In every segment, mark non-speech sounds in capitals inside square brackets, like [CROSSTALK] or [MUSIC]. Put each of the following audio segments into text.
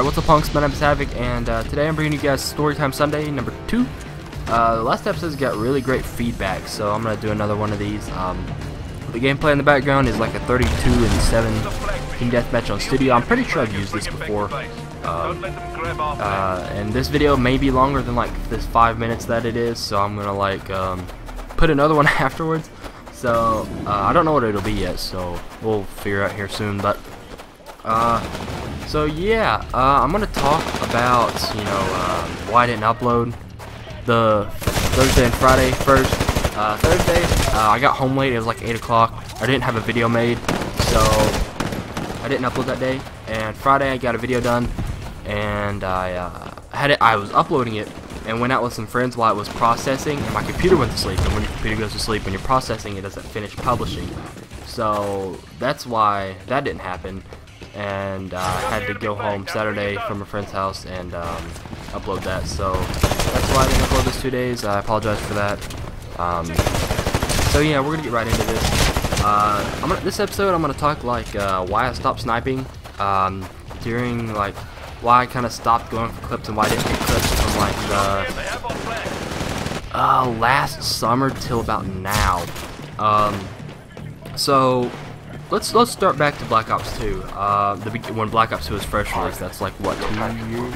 Alright, what's up punks? My name is Havok, and uh, today I'm bringing you guys Storytime Sunday number 2. Uh, the last episode's got really great feedback, so I'm going to do another one of these. Um, the gameplay in the background is like a 32 and 7 team deathmatch on studio. I'm pretty sure I've used this before. Um, uh, and this video may be longer than like this 5 minutes that it is, so I'm going to like um, put another [LAUGHS] one afterwards. So, uh, I don't know what it'll be yet, so we'll figure out here soon, but uh, so yeah, uh, I'm gonna talk about you know uh, why I didn't upload the Thursday and Friday first. Uh, Thursday, uh, I got home late. It was like 8 o'clock. I didn't have a video made, so I didn't upload that day. And Friday, I got a video done, and I uh, had it. I was uploading it, and went out with some friends while it was processing, and my computer went to sleep. And when your computer goes to sleep, when you're processing, it doesn't finish publishing. So that's why that didn't happen and uh, had to go home Saturday from a friend's house and um, upload that. So that's why I didn't upload this two days. I apologize for that. Um, so yeah, we're gonna get right into this. Uh, gonna, this episode, I'm gonna talk like uh, why I stopped sniping um, during like why I kind of stopped going for clips and why I didn't get clips from like the uh, last summer till about now. Um, so let's let's start back to Black Ops 2. Uh, the when Black Ops 2 was fresh released, that's like what two years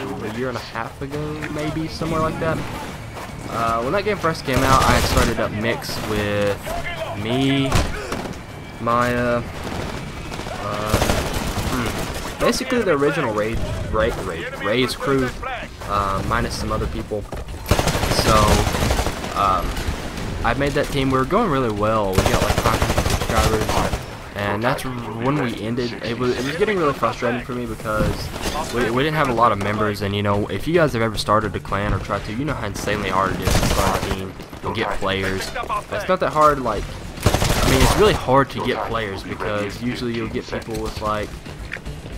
ago, a year and a half ago, maybe somewhere like that. Uh, when that game first came out, I started up mix with me, Maya, uh, hmm, basically the original Raid, Raid, Raid, Ray's crew, uh, minus some other people. So, um, I made that team. We were going really well. We got like 500 subscribers and that's when we ended. It was it was getting really frustrating for me because we, we didn't have a lot of members, and you know, if you guys have ever started a clan or tried to, you know how insanely hard it is to start a team and get players. It's not that hard. Like, I mean, it's really hard to get players because usually you'll get people with like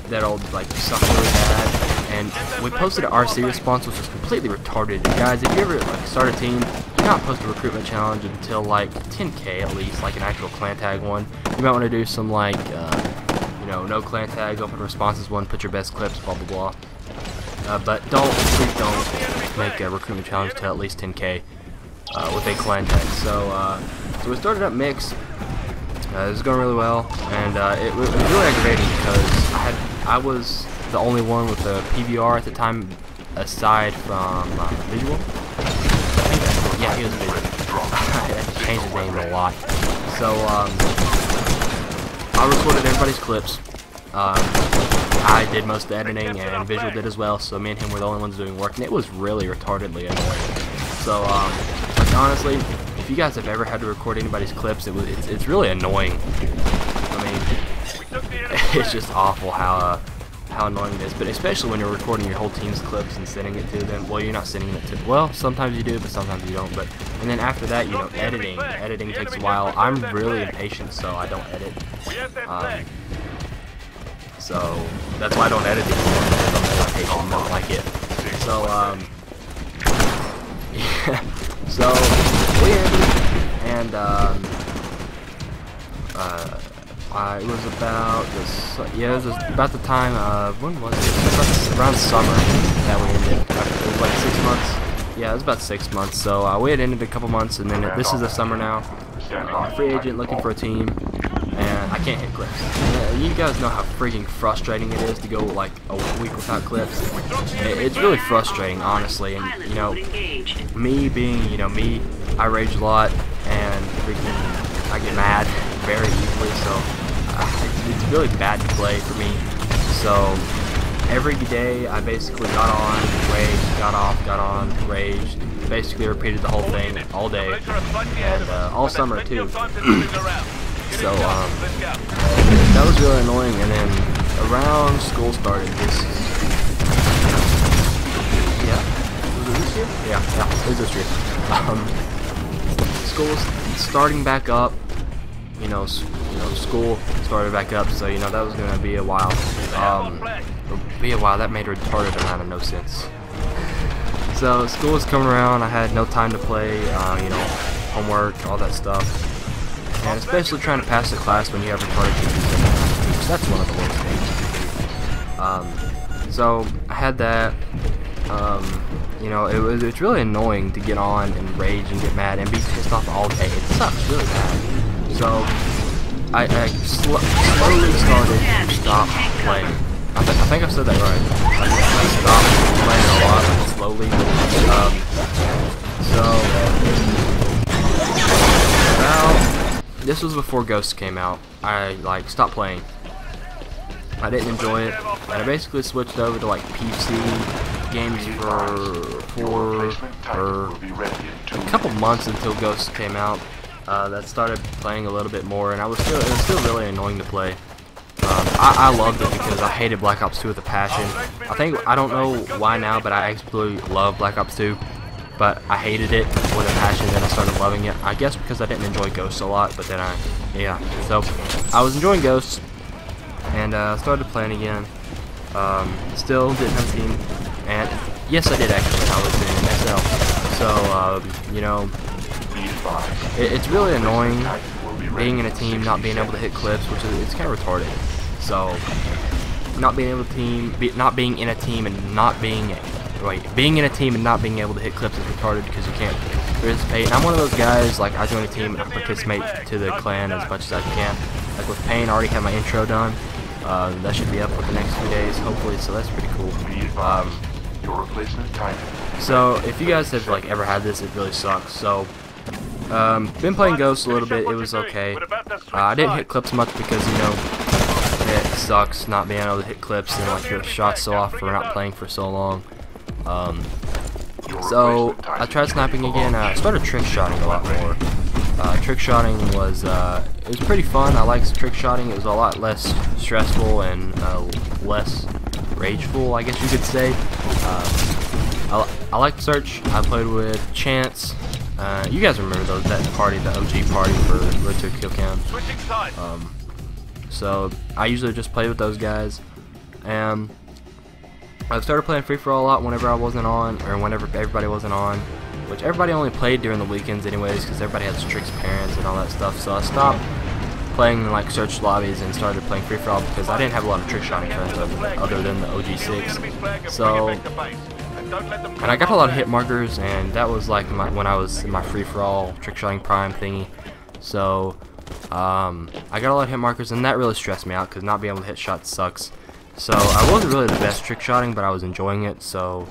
that'll like suck really bad. And we posted an RC response, which was completely retarded. guys, if you ever like start a team do not post a recruitment challenge until like 10k at least, like an actual clan tag one. You might want to do some like, uh, you know, no clan tag, open responses one, put your best clips, blah blah blah. Uh, but don't, please don't make a recruitment challenge to at least 10k uh, with a clan tag. So, uh, so we started up mix. Uh, was going really well, and uh, it, it, was really aggravating because I had I was the only one with a PVR at the time, aside from uh, visual. Yeah, he was busy. [LAUGHS] I changed his name a lot. So, um, I recorded everybody's clips. Um, I did most of the editing, and Visual did as well, so me and him were the only ones doing work, and it was really retardedly annoying. So, um, like, honestly, if you guys have ever had to record anybody's clips, it was, it's, it's really annoying. I mean, [LAUGHS] it's just awful how, uh, how annoying it is, but especially when you're recording your whole team's clips and sending it to them. Well, you're not sending it to, well, sometimes you do, but sometimes you don't. But And then after that, you know, editing. Editing takes a while. I'm really impatient, so I don't edit. Um, so, that's why I don't edit anymore, really impatient and don't like it. So, um, yeah, [LAUGHS] so, we and, um, uh, uh, it was about yeah, it was about the time, uh, when was it? Around summer that we ended. It was like six months. Yeah, it was about six months. So uh, we had ended a couple months, and then this is the summer now. Uh, free agent looking for a team, and I can't hit clips. Uh, you guys know how freaking frustrating it is to go like a week without clips. It, it's really frustrating, honestly. And you know, me being, you know, me, I rage a lot, and freaking, I get mad very easily. So really bad play for me. So every day I basically got on, raged, got off, got on, raged, basically repeated the whole thing all day and uh, all summer too. [CLEARS THROAT] so um, that was really annoying. And then around school started, this yeah, was it this year? Yeah, yeah, it was this year. [LAUGHS] Um, school starting back up you know, you know, school started back up, so you know that was gonna be a while. Um, be a while. That made retarded amount of no sense. So school was coming around. I had no time to play. Uh, you know, homework, all that stuff, and especially trying to pass the class when you have retarded teachers. That's one of the worst things. Um, so I had that. Um, you know, it was it's really annoying to get on and rage and get mad and be pissed off all day. It sucks really bad. So I, I sl slowly started to stop playing. I, th I think I said that right. I, stopped playing a lot, slowly. Um, so now this was before Ghost came out. I like stopped playing. I didn't enjoy it, and I basically switched over to like PC games for for, for a couple months until Ghost came out. Uh, that started playing a little bit more, and I was still it was still really annoying to play. Um, I, I loved it because I hated Black Ops 2 with a passion. I think I don't know why now, but I absolutely love Black Ops 2. But I hated it with a passion, then I started loving it. I guess because I didn't enjoy Ghosts a lot, but then I, yeah. So I was enjoying Ghosts, and uh, started playing again. Um, still didn't have a team, and yes, I did actually. I was in XL. So um, you know, it, it's really annoying being in a team not being able to hit clips, which is it's kind of retarded. So not being able to team, be, not being in a team and not being wait, being in a team and not being able to hit clips is retarded because you can't participate. And I'm one of those guys like I join a team and I participate to the clan as much as I can. Like with Pain, I already have my intro done. Uh, that should be up for the next few days, hopefully. So that's pretty cool. Um, so if you guys have like ever had this, it really sucks. So um, been playing Ghost a little bit. It was okay. Uh, I didn't hit clips much because you know it sucks not being able to hit clips and like your shots so off for not playing for so long. Um, so I tried sniping again. Uh, I started trick shotting a lot more. Uh, trick shotting was uh, it was pretty fun. I liked trick shotting. It was a lot less stressful and uh, less rageful, I guess you could say. Um, I, I like Search. I played with Chance. Uh, you guys remember those, that party, the OG party for Road to Kill Cam. Um, so I usually just play with those guys. And I started playing free for all a lot whenever I wasn't on, or whenever everybody wasn't on. Which everybody only played during the weekends anyways, because everybody had Strix parents and all that stuff. So I stopped playing like search lobbies and started playing free for all because I didn't have a lot of trick shotting friends other than the OG6. So and I got a lot of hit markers, and that was like my, when I was in my free-for-all trick-shotting prime thingy. So, um, I got a lot of hit markers, and that really stressed me out, because not being able to hit shots sucks. So, I wasn't really the best trick-shotting, but I was enjoying it, so...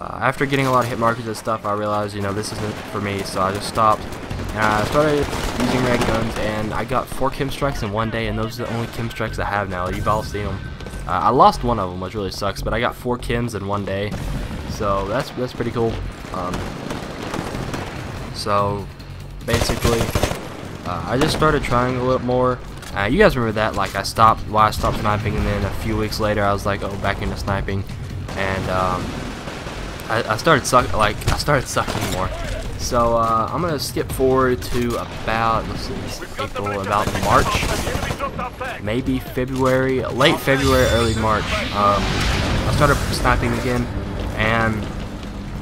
Uh, after getting a lot of hit markers and stuff, I realized, you know, this isn't for me, so I just stopped. And I started using red guns, and I got four Kim strikes in one day, and those are the only Kim strikes I have now. You've all seen them. Uh, I lost one of them, which really sucks, but I got four Kims in one day. So that's that's pretty cool. Um, so basically, uh, I just started trying a little more. Uh, you guys remember that? Like I stopped, why I stopped sniping, and then a few weeks later I was like, oh, back into sniping, and um, I, I, started suck like I started sucking more. So uh, I'm gonna skip forward to about let's see, April, about March, maybe February, late February, early March. Um, I started sniping again and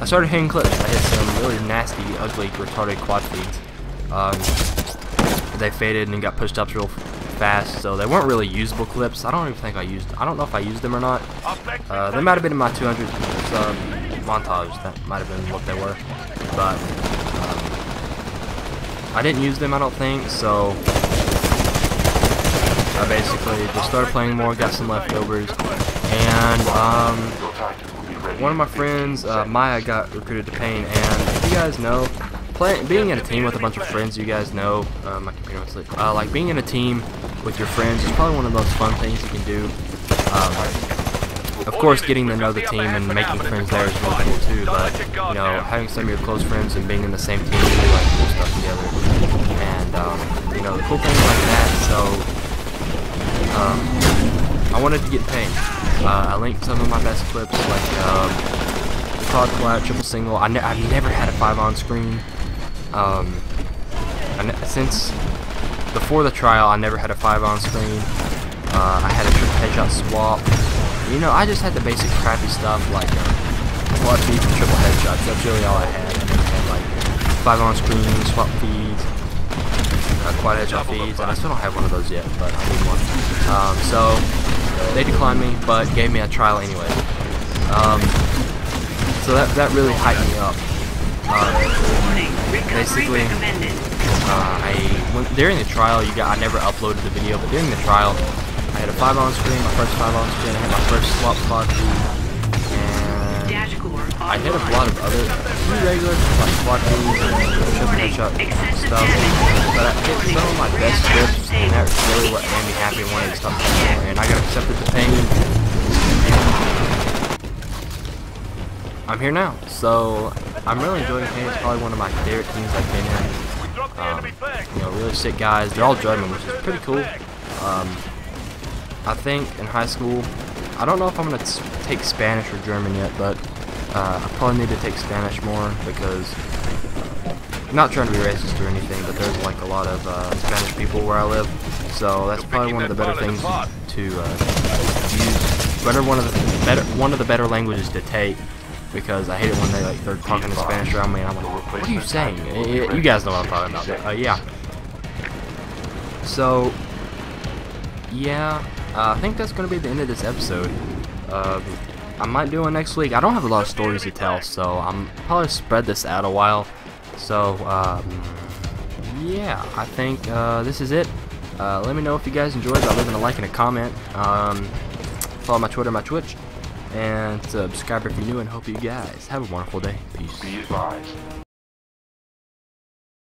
I started hitting clips. I hit some really nasty, ugly, retarded quad feeds. Um, they faded and got pushed up real fast, so they weren't really usable clips. I don't even think I used. I don't know if I used them or not. Uh, they might have been in my 200 uh, montage. That might have been what they were, but um, I didn't use them. I don't think so. I basically just started playing more, got some leftovers, and um, one of my friends, uh, Maya, got recruited to Pain, and if you guys know, playing, being in a team with a bunch of friends, you guys know, uh, my computer went sleep, uh, like being in a team with your friends is probably one of the most fun things you can do. Um, of course, getting to know the team and making friends there is really cool too, but, you know, having some of your close friends and being in the same team, you do like cool stuff together. And, um, you know, cool things like that, so, um, I wanted to get Pain. Uh, I linked some of my best clips, like um, quad collab, triple single. I ne I've never had a five on screen. Um, since before the trial, I never had a five on screen. Uh, I had a triple headshot swap. You know, I just had the basic crappy stuff like uh, quad feeds and triple headshots. That's really all I had. I never had like five on screen, swap feeds, uh, quad headshot feeds, and I still don't have one of those yet, but I need one. Um, so they declined me, but gave me a trial anyway. Um, so that that really hyped me up. Um, basically, uh, I went, during the trial, you got I never uploaded the video, but during the trial, I had a five on screen, my first five on screen. I had my first swap spot, I hit a lot of other few regulars like squad moves and push up stuff, but I hit some of my best scripts, and that's really what made me happy and wanted to stop playing. And I got accepted to pain. I'm here now, so I'm really enjoying pain. It's probably one of my favorite teams I've been in. Um, you know, really sick guys. They're all German, which is pretty cool. Um, I think in high school, I don't know if I'm gonna take Spanish or German yet, but uh, I probably need to take Spanish more because I'm not trying to be racist or anything, but there's like a lot of uh, Spanish people where I live, so that's probably one of the better things to uh, use. Better one of the better one of the better languages to take because I hate it when they like they're talking in Spanish around me and I'm like, what are you saying? You guys know what I'm talking about. Uh, yeah. So, yeah, uh, I think that's going to be the end of this episode. Uh, I might do one next week. I don't have a lot of stories to tell, so I'm probably spread this out a while. So, um, yeah, I think uh, this is it. Uh, let me know if you guys enjoyed by leaving a like and a comment. Um, follow my Twitter, my Twitch, and subscribe if you're new. And hope you guys have a wonderful day. Peace.